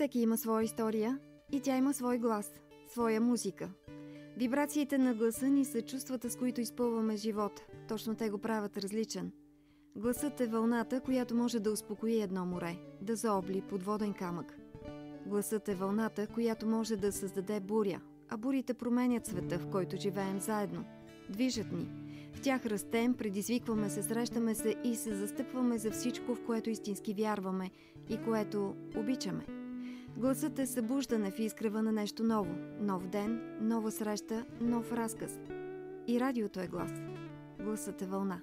Всеки има своя история и тя има свой глас, своя музика. Вибрациите на гласа ни са чувствата, с които изпълваме живота. Точно те го правят различен. Гласът е вълната, която може да успокои едно море, да заобли подводен камък. Гласът е вълната, която може да създаде буря, а бурите променят света, в който живеем заедно. Движат ни. В тях растем, предизвикваме се, срещаме се и се застъпваме за всичко, в което истински вярваме и което обичаме. Гласът е събуждане в изкрева на нещо ново. Нов ден, нова среща, нов разказ. И радиото е глас. Гласът е вълна.